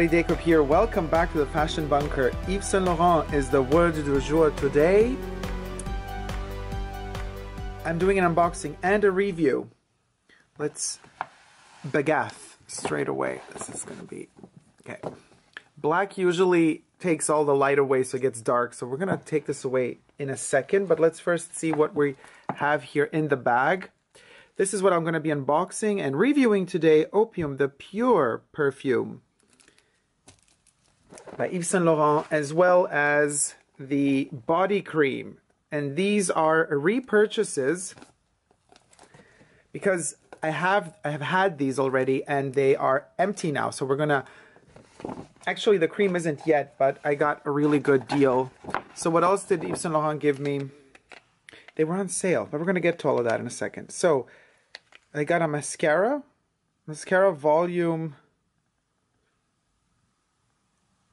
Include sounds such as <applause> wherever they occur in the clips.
everybody, Dacob here. Welcome back to the Fashion Bunker. Yves Saint Laurent is the word du jour today. I'm doing an unboxing and a review. Let's bagath straight away. This is going to be okay. Black usually takes all the light away so it gets dark. So we're going to take this away in a second. But let's first see what we have here in the bag. This is what I'm going to be unboxing and reviewing today. Opium, the Pure perfume by Yves Saint Laurent, as well as the body cream. And these are repurchases because I have I have had these already and they are empty now. So we're gonna actually the cream isn't yet, but I got a really good deal. So what else did Yves Saint Laurent give me? They were on sale, but we're gonna get to all of that in a second. So I got a mascara, mascara volume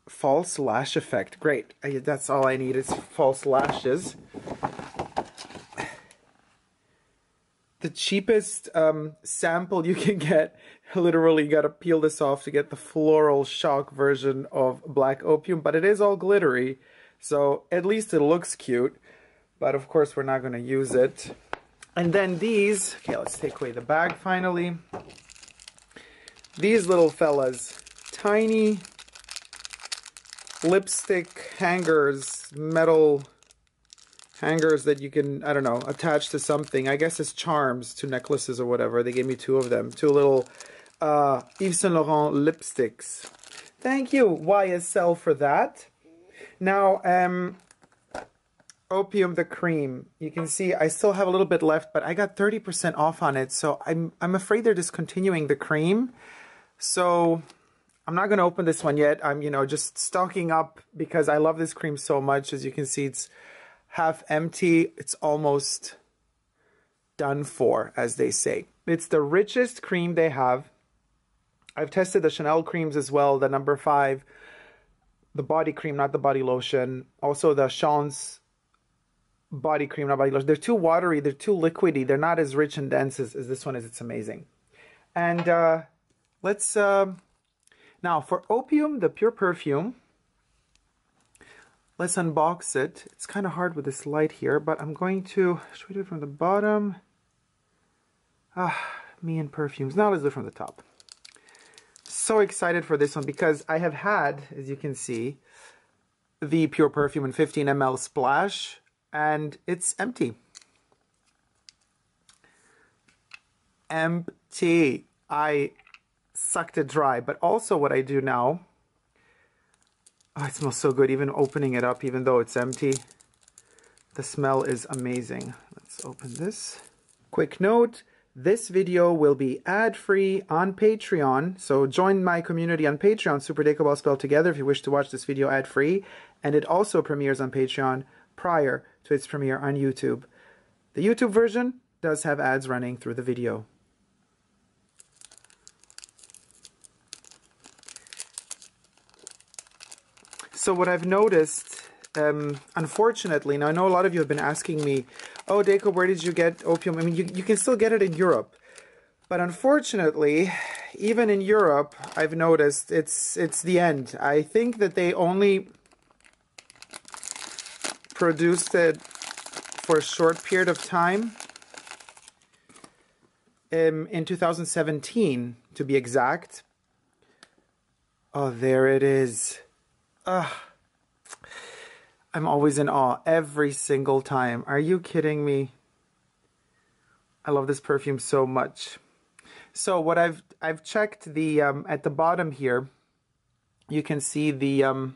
false lash effect. Great. I, that's all I need is false lashes. The cheapest um, sample you can get, <laughs> literally you gotta peel this off to get the floral shock version of black opium, but it is all glittery, so at least it looks cute. But of course we're not gonna use it. And then these, okay, let's take away the bag finally. These little fellas, tiny lipstick hangers, metal hangers that you can, I don't know, attach to something. I guess it's charms to necklaces or whatever. They gave me two of them. Two little uh, Yves Saint Laurent lipsticks. Thank you, YSL, for that. Now, um, Opium the cream. You can see I still have a little bit left, but I got 30% off on it. So I'm, I'm afraid they're discontinuing the cream. So I'm not going to open this one yet. I'm, you know, just stocking up because I love this cream so much. As you can see, it's half empty. It's almost done for, as they say. It's the richest cream they have. I've tested the Chanel creams as well, the number five, the body cream, not the body lotion. Also the Chance body cream, not body lotion. They're too watery, they're too liquidy. They're not as rich and dense as, as this one is. It's amazing. And uh, let's... Uh, now for opium, the pure perfume, let's unbox it. It's kind of hard with this light here, but I'm going to, should we do it from the bottom? Ah, me and perfumes. Now let's do it from the top. So excited for this one because I have had, as you can see, the pure perfume in 15 ml splash and it's empty. Empty. I sucked it dry. But also what I do now, oh, it smells so good, even opening it up, even though it's empty. The smell is amazing. Let's open this. Quick note, this video will be ad-free on Patreon, so join my community on Patreon, Super Dacob all Spell together, if you wish to watch this video ad-free, and it also premieres on Patreon prior to its premiere on YouTube. The YouTube version does have ads running through the video. So what I've noticed, um, unfortunately, now I know a lot of you have been asking me, oh, Deco, where did you get opium? I mean, you, you can still get it in Europe. But unfortunately, even in Europe, I've noticed it's it's the end. I think that they only produced it for a short period of time um, in 2017, to be exact. Oh, there it is. Ugh. I'm always in awe every single time. Are you kidding me? I love this perfume so much. So what I've I've checked the um, at the bottom here, you can see the um,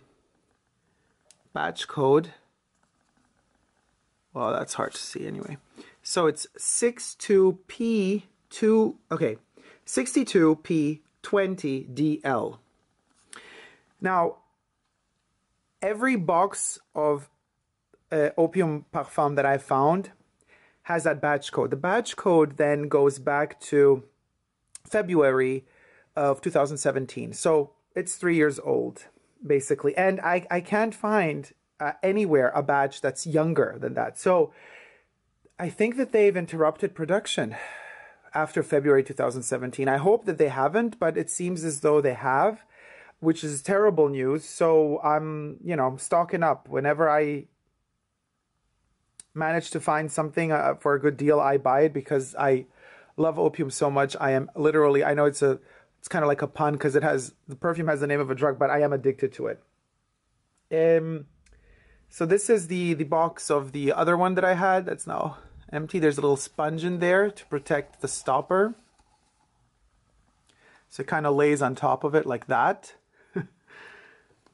batch code. Well, that's hard to see anyway. So it's 62P2, okay, 62P20DL. Now, every box of uh, opium parfum that I found has that batch code. The batch code then goes back to February of 2017. So it's three years old, basically. And I, I can't find uh, anywhere a batch that's younger than that. So I think that they've interrupted production after February 2017. I hope that they haven't, but it seems as though they have. Which is terrible news. So I'm, you know, stocking up. Whenever I manage to find something uh, for a good deal, I buy it because I love opium so much. I am literally, I know it's a, it's kind of like a pun because it has, the perfume has the name of a drug, but I am addicted to it. Um, so this is the, the box of the other one that I had that's now empty. There's a little sponge in there to protect the stopper. So it kind of lays on top of it like that.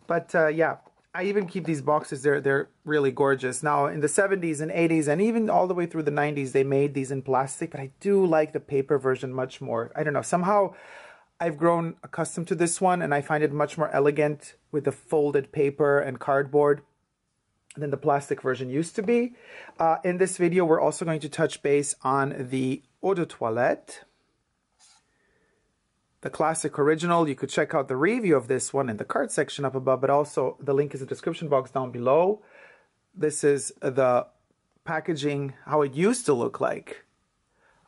But uh, yeah, I even keep these boxes. They're they're really gorgeous. Now in the 70s and 80s and even all the way through the 90s, they made these in plastic, but I do like the paper version much more. I don't know. Somehow I've grown accustomed to this one and I find it much more elegant with the folded paper and cardboard than the plastic version used to be. Uh, in this video, we're also going to touch base on the Eau de Toilette the classic original. You could check out the review of this one in the card section up above, but also the link is in the description box down below. This is the packaging, how it used to look like.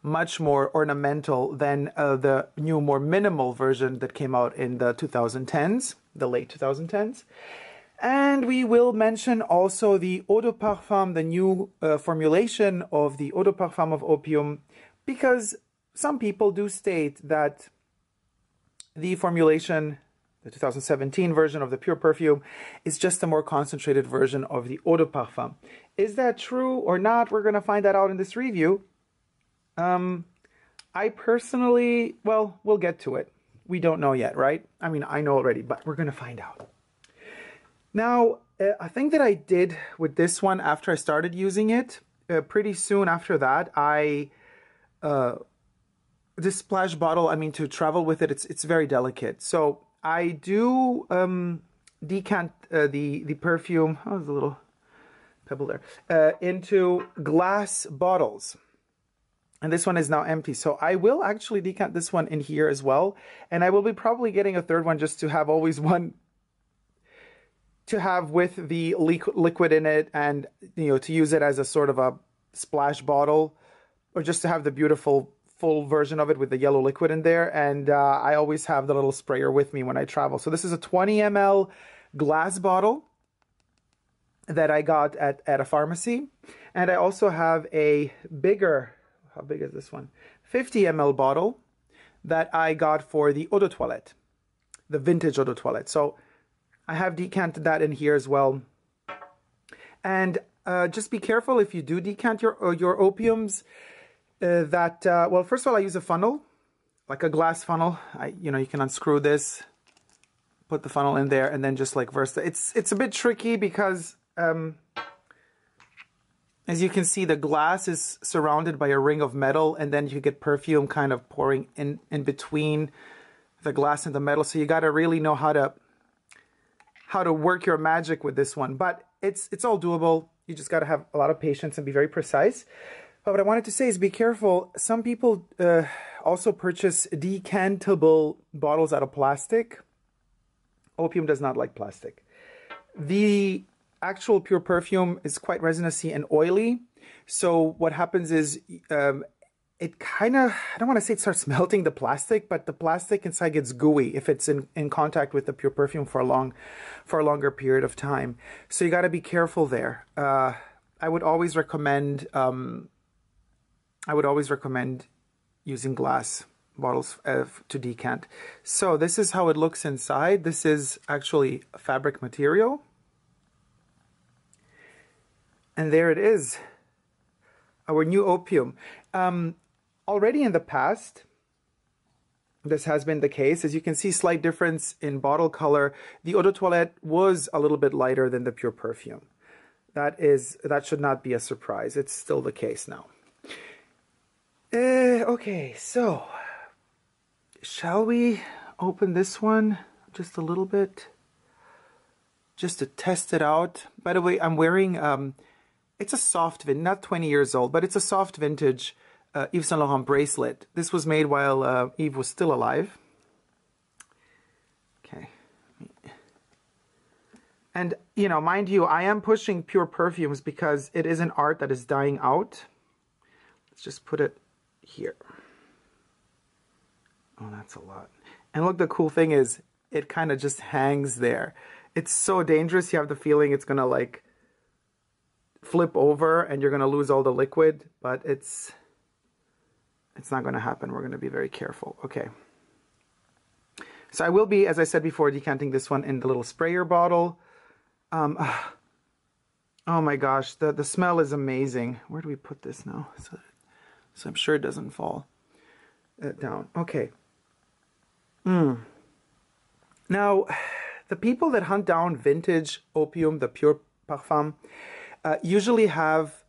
Much more ornamental than uh, the new, more minimal version that came out in the 2010s, the late 2010s. And we will mention also the Eau de Parfum, the new uh, formulation of the Eau de Parfum of opium, because some people do state that the formulation, the 2017 version of the pure perfume, is just a more concentrated version of the eau de parfum. Is that true or not? We're going to find that out in this review. Um, I personally, well, we'll get to it. We don't know yet, right? I mean, I know already, but we're going to find out. Now, uh, I think that I did with this one after I started using it. Uh, pretty soon after that, I uh, this splash bottle, I mean, to travel with it, it's it's very delicate. So I do um, decant uh, the the perfume. Oh, there's a little pebble there uh, into glass bottles. And this one is now empty. So I will actually decant this one in here as well. And I will be probably getting a third one just to have always <laughs> one to have with the liquid in it and, you know, to use it as a sort of a splash bottle or just to have the beautiful full version of it with the yellow liquid in there. And uh, I always have the little sprayer with me when I travel. So this is a 20 ml glass bottle that I got at, at a pharmacy. And I also have a bigger, how big is this one? 50 ml bottle that I got for the eau de toilette, the vintage eau de toilette. So I have decanted that in here as well. And uh, just be careful if you do decant your, uh, your opiums uh, that, uh, well, first of all, I use a funnel, like a glass funnel. I, you know, you can unscrew this, put the funnel in there, and then just like verse it. It's, it's a bit tricky because, um, as you can see, the glass is surrounded by a ring of metal, and then you get perfume kind of pouring in, in between the glass and the metal. So you got to really know how to how to work your magic with this one. But it's it's all doable. You just got to have a lot of patience and be very precise. But what I wanted to say is be careful. Some people uh, also purchase decantable bottles out of plastic. Opium does not like plastic. The actual pure perfume is quite resinousy and oily. So what happens is um, it kind of, I don't want to say it starts <laughs> melting the plastic, but the plastic inside gets gooey if it's in, in contact with the pure perfume for a long, for a longer period of time. So you got to be careful there. Uh, I would always recommend um, I would always recommend using glass bottles uh, to decant. So this is how it looks inside. This is actually fabric material. And there it is, our new opium. Um, already in the past, this has been the case. As you can see, slight difference in bottle color. The eau de toilette was a little bit lighter than the pure perfume. That is, that should not be a surprise. It's still the case now. Uh, okay, so shall we open this one just a little bit just to test it out? By the way, I'm wearing um, it's a soft vintage, not 20 years old, but it's a soft vintage uh, Yves Saint Laurent bracelet. This was made while uh, Yves was still alive. Okay. And, you know, mind you, I am pushing pure perfumes because it is an art that is dying out. Let's just put it here. Oh, that's a lot. And look, the cool thing is, it kind of just hangs there. It's so dangerous. You have the feeling it's going to like flip over and you're going to lose all the liquid, but it's it's not going to happen. We're going to be very careful. Okay. So I will be, as I said before, decanting this one in the little sprayer bottle. Um, <sighs> oh my gosh, the, the smell is amazing. Where do we put this now? So, so I'm sure it doesn't fall uh, down. Okay. Mm. Now, the people that hunt down vintage opium, the pure parfum, uh, usually have,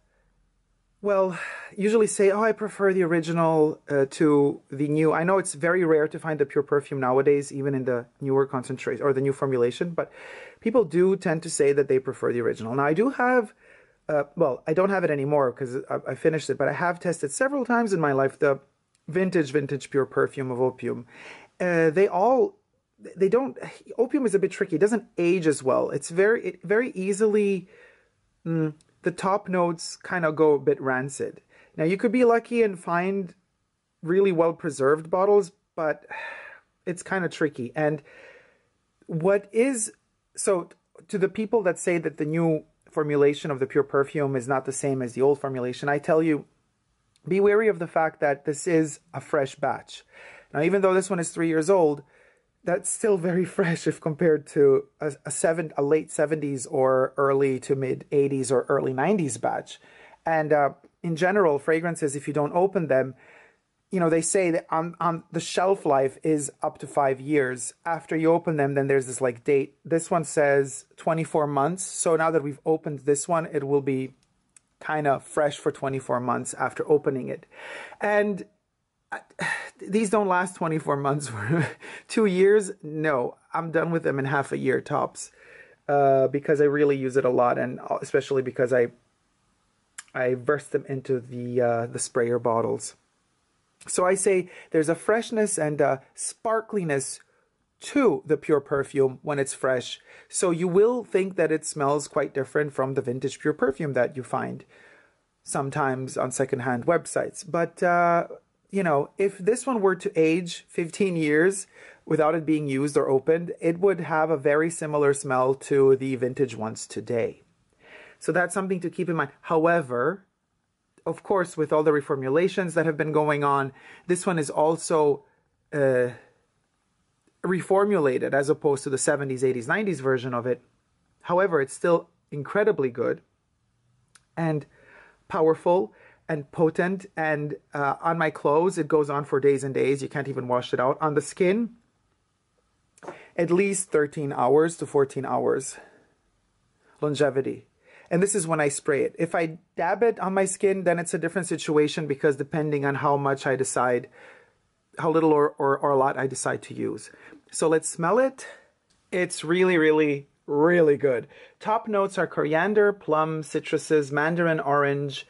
well, usually say, oh, I prefer the original uh, to the new. I know it's very rare to find the pure perfume nowadays, even in the newer concentration or the new formulation, but people do tend to say that they prefer the original. Now, I do have. Uh, well, I don't have it anymore because I, I, finished it, but I have tested several times in my life the vintage, vintage pure perfume of opium. Uh, they all they don't opium is a bit tricky. It doesn't age as well. It's very it very easily mm, the top notes kind of go a bit rancid. Now you could be lucky and find really well preserved bottles but it's kind of tricky. And what is so to the people that say that the new formulation of the pure perfume is not the same as the old formulation i tell you be wary of the fact that this is a fresh batch now even though this one is three years old that's still very <laughs> fresh if compared to a, a, seven, a late 70s or early to mid 80s or early 90s batch. And uh, in general, fragrances, if you don't open them, you know, they say that on, on the shelf life is up to five years. After you open them, then there's this like date. This one says 24 months. So now that we've opened this one, it will be kind of fresh for 24 months after opening it. And <sighs> these don't last 24 months <laughs> two years no i'm done with them in half a year tops uh, because i really use it a lot and especially because i i verse them into the uh, the sprayer bottles so i say there's a freshness and a sparkliness to the pure perfume when it's fresh so you will think that it smells quite different from the vintage pure perfume that you find sometimes on secondhand websites but uh, you know, if this one were to age 15 years without it being used or opened, it would have a very similar smell to the vintage ones today. So that's something to keep in mind. However, of course, with all the reformulations that have been going on, this one is also uh, reformulated as opposed to the 70s, 80s, 90s version of it. However, it's still incredibly good and powerful and potent. And uh, on my clothes, it goes on for days and days. You can't even wash it out. On the skin, at least 13 hours to 14 hours longevity. And this is when I spray it. If I dab it on my skin, then it's a different situation because depending on how much I decide, how little or, or, or a lot I decide to use. So let's smell it. It's really, really, really good. Top notes are coriander, plum, citruses, mandarin orange,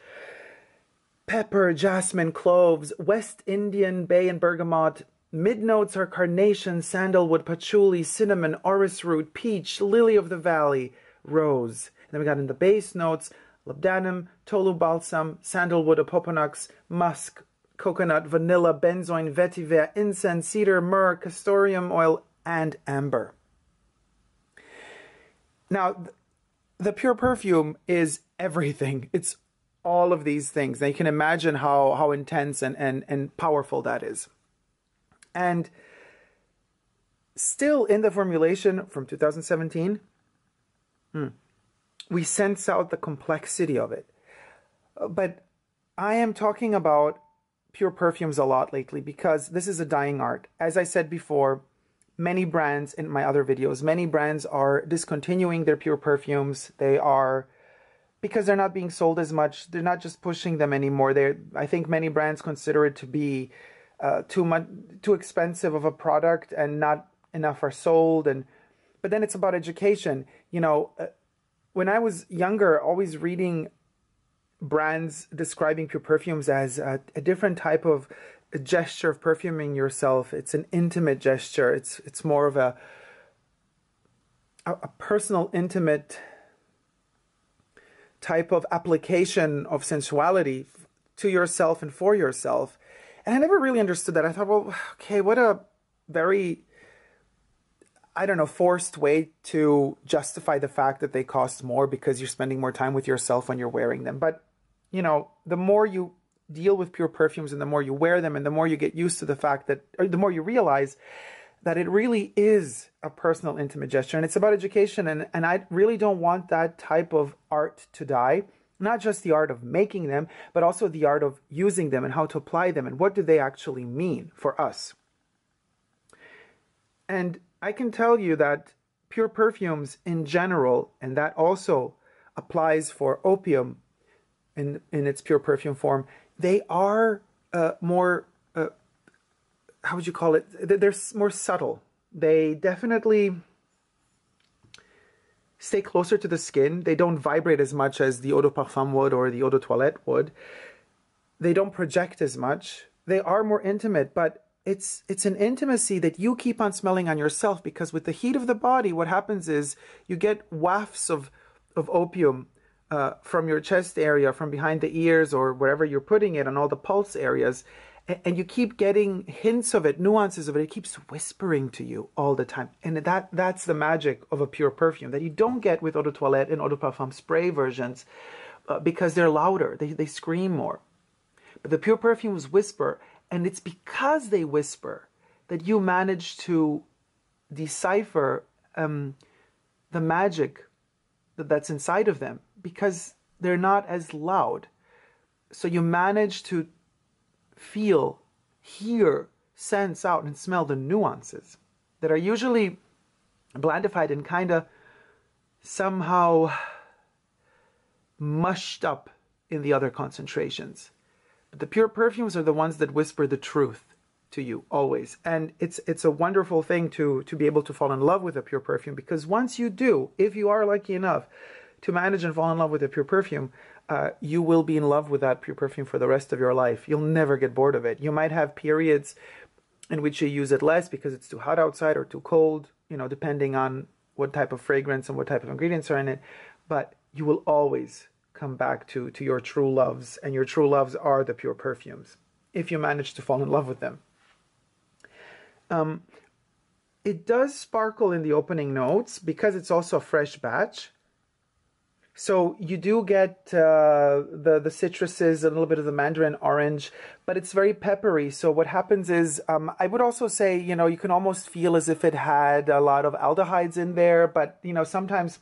pepper, jasmine, cloves, West Indian bay and bergamot. Mid notes are carnation, sandalwood, patchouli, cinnamon, orris root, peach, lily of the valley, rose. Then we got in the base notes labdanum, tolu balsam, sandalwood, opoponax, musk, coconut, vanilla, benzoin, vetiver, incense, cedar, myrrh, castoreum oil, and amber. Now, the pure perfume is everything. It's all of these things. Now you can imagine how, how intense and, and, and powerful that is. And still in the formulation from 2017, hmm, we sense out the complexity of it. But I am talking about pure perfumes a lot lately because this is a dying art. As I said before, many brands in my other videos, many brands are discontinuing their pure perfumes. They are because they're not being sold as much. They're not just pushing them anymore. They, I think, many brands consider it to be uh, too much, too expensive of a product, and not enough are sold. And but then it's about education. You know, uh, when I was younger, always reading brands describing pure perfumes as a, a different type of gesture of perfuming yourself. It's an intimate gesture. It's it's more of a a, a personal, intimate type of application of sensuality to yourself and for yourself. And I never really understood that. I thought, well, okay, what a very I don't know, forced way to justify the fact that they cost more because you're spending more time with yourself when you're wearing them. But, you know, the more you deal with pure perfumes and the more you wear them and the more you get used to the fact that, or the more you realize that it really is a personal, intimate gesture and it's about education. And, and I really don't want that type of art to die. Not just the art of making them, but also the art of using them and how to apply them and what do they actually mean for us. And I can tell you that pure perfumes in general, and that also applies for opium in, in its pure perfume form, they are uh, more, uh, how would you call it? They're more subtle. They definitely stay closer to the skin. They don't vibrate as much as the eau de parfum would or the eau de toilette would. They don't project as much. They are more intimate, but it's it's an intimacy that you keep on smelling on yourself because with the heat of the body, what happens is you get wafts of of opium uh, from your chest area, from behind the ears, or wherever you're putting it, on all the pulse areas, and, and you keep getting hints of it, nuances of it. It keeps whispering to you all the time, and that that's the magic of a pure perfume that you don't get with eau de toilette and eau de parfum spray versions, uh, because they're louder, they they scream more. But the pure perfumes whisper, and it's because they whisper that you manage to decipher um, the magic that's inside of them because they're not as loud. So you manage to feel, hear, sense out, and smell the nuances that are usually blandified and kind of somehow mushed up in the other concentrations. The pure perfumes are the ones that whisper the truth to you always. And it's it's a wonderful thing to to be able to fall in love with a pure perfume because once you do, if you are lucky enough to manage and fall in love with a pure perfume, uh, you will be in love with that pure perfume for the rest of your life. You'll never get bored of it. You might have periods in which you use it less because it's too hot outside or too cold, you know, depending on what type of fragrance and what type of ingredients are in it. But you will always come back to, to your true loves, and your true loves are the pure perfumes, if you manage to fall in love with them. Um, it does sparkle in the opening notes because it's also a fresh batch. So you do get uh, the the citruses, a little bit of the mandarin orange, but it's very peppery. So what happens is, um, I would also say, you know, you can almost feel as if it had a lot of aldehydes in there. But you know, sometimes,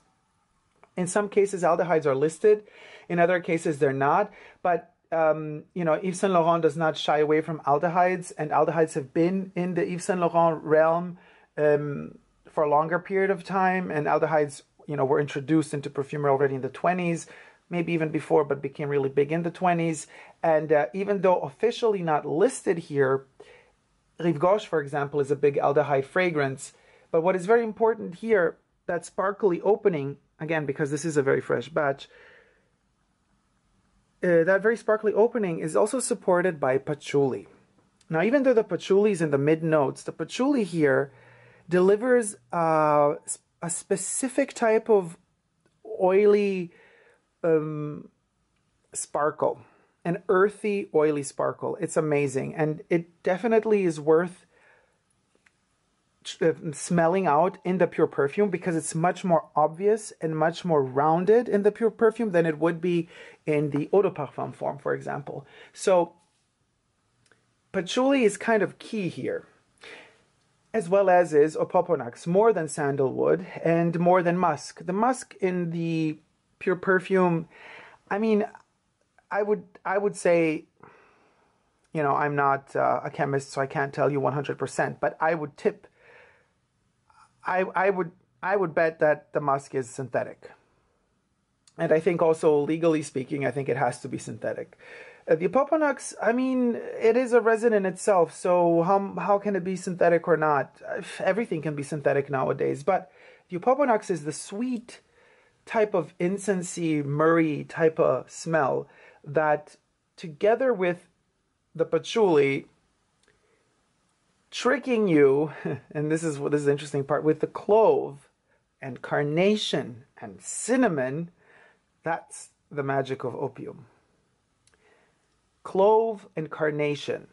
in some cases, aldehydes are listed. In other cases, they're not. But um, you know, Yves Saint Laurent does not shy away from aldehydes, and aldehydes have been in the Yves Saint Laurent realm um, for a longer period of time, and aldehydes you know were introduced into perfumery already in the 20s maybe even before but became really big in the 20s and uh, even though officially not listed here Rive Gauche for example is a big aldehyde fragrance but what is very important here that sparkly opening again because this is a very fresh batch uh, that very sparkly opening is also supported by patchouli now even though the patchouli is in the mid notes the patchouli here delivers uh, a specific type of oily um, sparkle, an earthy, oily sparkle. It's amazing, and it definitely is worth smelling out in the pure perfume because it's much more obvious and much more rounded in the pure perfume than it would be in the eau de parfum form, for example. So patchouli is kind of key here as well as is opoponax, more than sandalwood and more than musk. The musk in the pure perfume, I mean, I would I would say, you know, I'm not uh, a chemist, so I can't tell you 100%, but I would tip. I I would I would bet that the musk is synthetic, and I think also legally speaking, I think it has to be synthetic. Uh, the Opoponax, I mean, it is a resin in itself, so how, how can it be synthetic or not? Everything can be synthetic nowadays, but the Opoponax is the sweet type of incensey, murray type of smell that together with the patchouli tricking you, <laughs> and this is what this is interesting part, with the clove and carnation and cinnamon, that's the magic of opium. Clove and carnation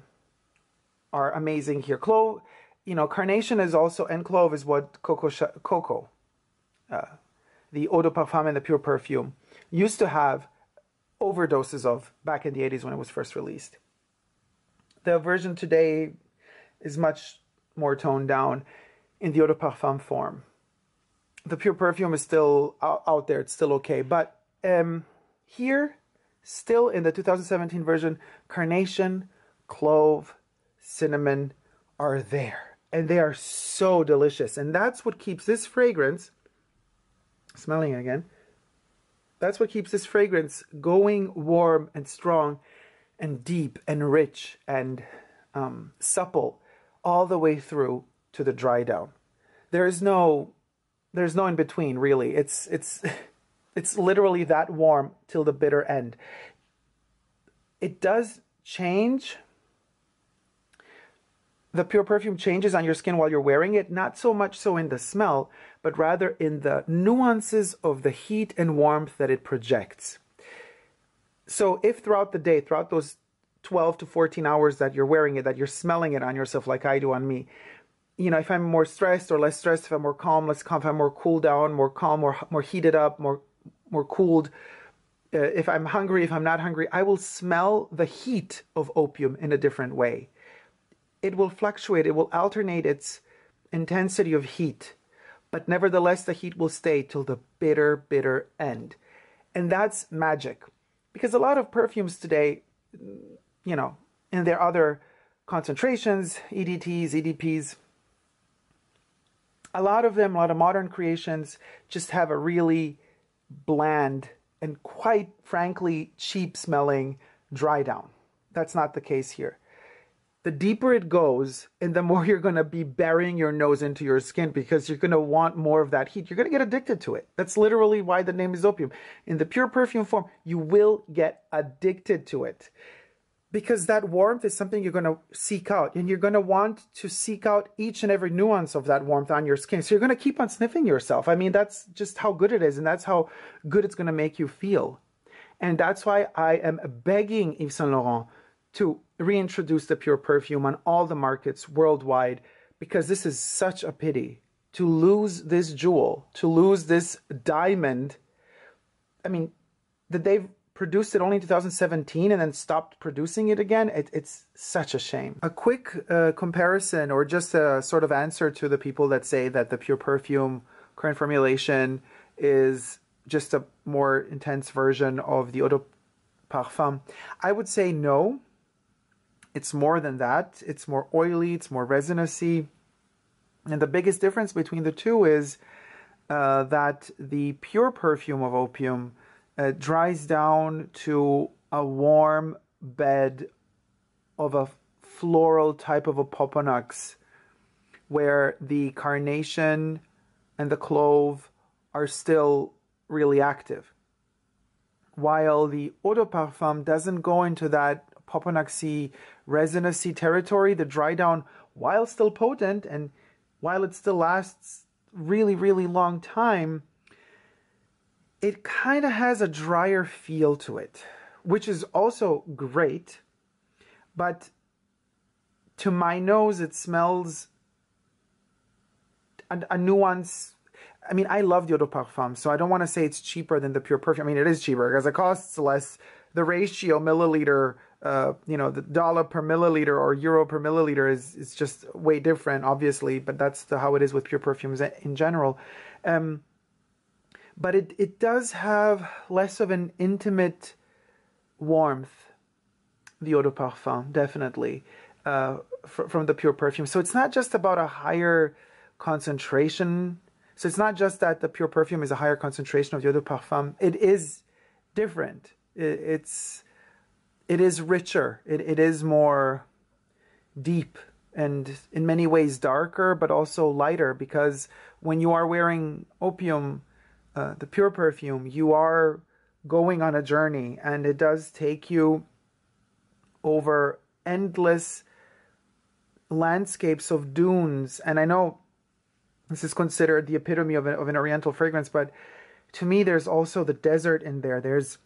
are amazing here. Clove, you know, carnation is also, and clove is what Coco, Coco uh, the eau de parfum and the pure perfume, used to have overdoses of back in the 80s when it was first released. The version today is much more toned down in the eau de parfum form. The pure perfume is still out, there, it's still okay. But um, here, still in the 2017 version, carnation, clove, cinnamon are there. And they are so delicious. And that's what keeps this fragrance, smelling again, that's what keeps this fragrance going warm and strong and deep and rich and um, supple all the way through to the dry down. There is no, there's no in between really. It's it's <laughs> it's literally that warm till the bitter end. It does change the pure perfume changes on your skin while you're wearing it, not so much so in the smell, but rather in the nuances of the heat and warmth that it projects. So if throughout the day, throughout those 12 to 14 hours that you're wearing it, that you're smelling it on yourself like I do on me, you know, if I'm more stressed or less stressed, if I'm more calm, less calm, if I'm more cooled down, more calm, more more heated up, more more cooled, uh, if I'm hungry, if I'm not hungry, I will smell the heat of opium in a different way it will fluctuate, it will alternate its intensity of heat, but nevertheless, the heat will stay till the bitter, bitter end. And that's magic. Because a lot of perfumes today, you know, in their other concentrations, EDTs, EDPs, a lot of them, a lot of modern creations just have a really bland and quite frankly cheap smelling dry down. That's not the case here the deeper it goes and the more <laughs> you're going to be burying your nose into your skin because you're going to want more of that heat. You're going to get addicted to it. That's literally why the name is opium. In the pure perfume form, you will get addicted to it because that warmth is something you're going to seek out and you're going to want to seek out each and every nuance of that warmth on your skin. So you're going to keep on sniffing yourself. I mean, that's just how good it is and that's how good it's going to make you feel. And that's why I am begging Yves Saint Laurent to reintroduce the pure perfume on all the markets worldwide because this is such a pity to lose this jewel, to lose this diamond. I mean, that they've produced it only in 2017 and then stopped producing it again, it, it's such a shame. A quick uh, comparison or just a sort of answer to the people that say that the pure perfume current formulation is just a more intense version of the eau de parfum. I would say no. It's more than that. It's more oily, it's more resinousy. And the biggest difference between the two is uh, that the pure perfume of opium uh, dries down to a warm bed of a floral type of a popanax where the carnation and the clove are still really active. While the eau de parfum doesn't go into that popanaxy resinousy territory, the dry down, while still potent and while it still lasts really, really long time, it kind of has a drier feel to it, which is also great. But to my nose, it smells a, a nuance. I mean, I love the eau de parfum, so I don't want to say it's cheaper than the pure perfume. I mean, it is cheaper because it costs less. The ratio milliliter uh, you know, the dollar per milliliter or euro per milliliter is, is just way different, obviously, but that's the, how it is with pure perfumes in general. Um, but it, it does have less of an intimate warmth, the eau de parfum, definitely, uh, fr- from the pure perfume. So it's not just about a higher concentration. So it's not just that the pure perfume is a higher concentration of the eau de parfum. It is different. It, it's it is richer. It, it is more deep and in many ways darker, but also lighter because when you are wearing opium, uh, the pure perfume, you are going on a journey and it does take you over endless landscapes of dunes. And I know this is considered the epitome of, of an oriental fragrance, but to me, there's also the desert in there. There's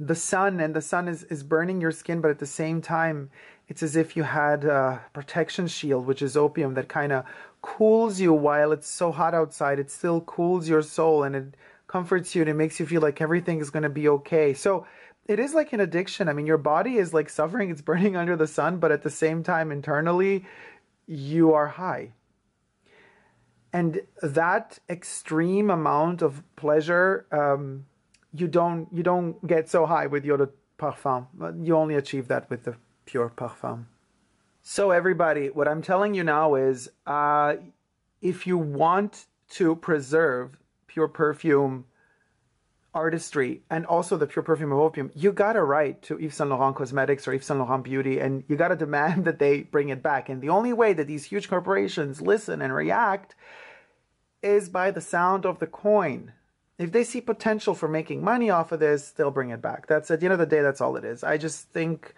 the sun and the sun is, is burning your skin, but at the same time, it's as if you had a protection shield, which is opium that kind of cools you while it's so hot outside. It still cools your soul and it comforts you and it makes you feel like everything is going to be okay. So it is like an addiction. I mean, your body is like suffering, it's burning under the sun, but at the same time, internally, you are high. And that extreme amount of pleasure, um, you don't you don't get so high with your parfum. You only achieve that with the pure parfum. So everybody, what I'm telling you now is, uh, if you want to preserve pure perfume artistry and also the pure perfume of opium, you gotta write to Yves Saint Laurent Cosmetics or Yves Saint Laurent Beauty, and you gotta demand <laughs> that they bring it back. And the only way that these huge corporations listen and react is by the sound of the coin. If they see potential for making money off of this, they'll bring it back. That's at the end of the day, that's all it is. I just think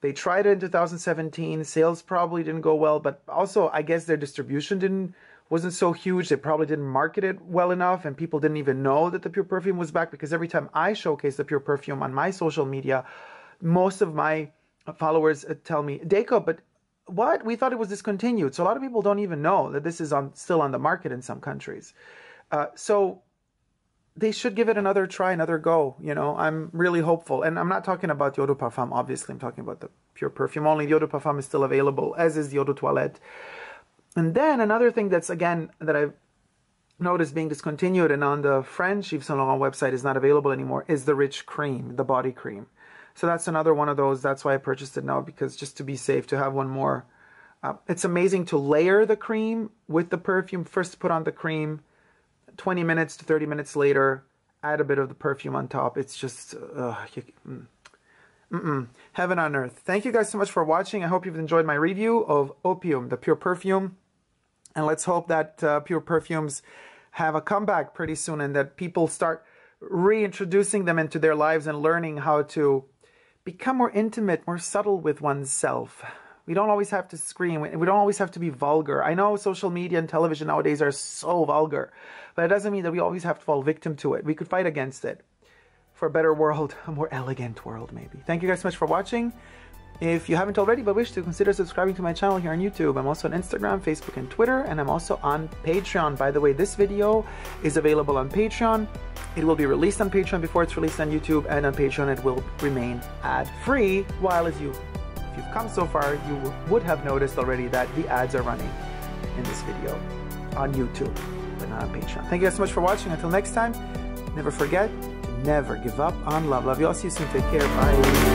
they tried it in 2017. Sales probably didn't go well, but also I guess their distribution didn't wasn't so huge. They probably didn't market it well enough, and people didn't even know that the Pure Perfume was back because every time I showcase the Pure Perfume on my social media, most of my followers uh, tell me, Dayko, but what? We thought it was discontinued. So a lot of people don't even know that this is on still on the market in some countries. Uh, so they should give it another try, another go. You know, I'm really hopeful. And I'm not talking about the Eau de Parfum, obviously. I'm talking about the pure perfume only. The Eau de Parfum is still available, as is the Eau de Toilette. And then another thing that's, again, that I've noticed being discontinued and on the French Yves Saint Laurent website is not available anymore is the rich cream, the body cream. So that's another one of those. That's why I purchased it now, because just to be safe, to have one more. Uh, it's amazing to layer the cream with the perfume. First, put on the cream 20 minutes to 30 minutes later, add a bit of the perfume on top. It's just uh, you, mm, mm-mm, heaven on earth. Thank you guys so much for watching. I hope you've enjoyed my review of Opium, the pure perfume. And let's hope that uh, pure perfumes have a comeback pretty soon and that people start reintroducing them into their lives and learning how to become more intimate, more subtle with oneself. We don't always have to scream. We don't always have to be vulgar. I know social media and television nowadays are so vulgar, but it doesn't mean that we always have to fall victim to it. We could fight against it for a better world, <laughs> a more elegant world, maybe. Thank you guys so much for watching. If you haven't already but wish to, consider subscribing to my channel here on YouTube. I'm also on Instagram, Facebook, and Twitter, and I'm also on Patreon. By the way, this video is available on Patreon. It will be released on Patreon before it's released on YouTube, and on Patreon it will remain ad-free, while if you you've come so far, you would have noticed already that the ads are running in this video on YouTube, but not on Patreon. Thank you guys so much for watching. Until next time, never forget to never give up on love. Love you all. See you soon. Take care. Bye.